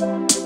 Bye.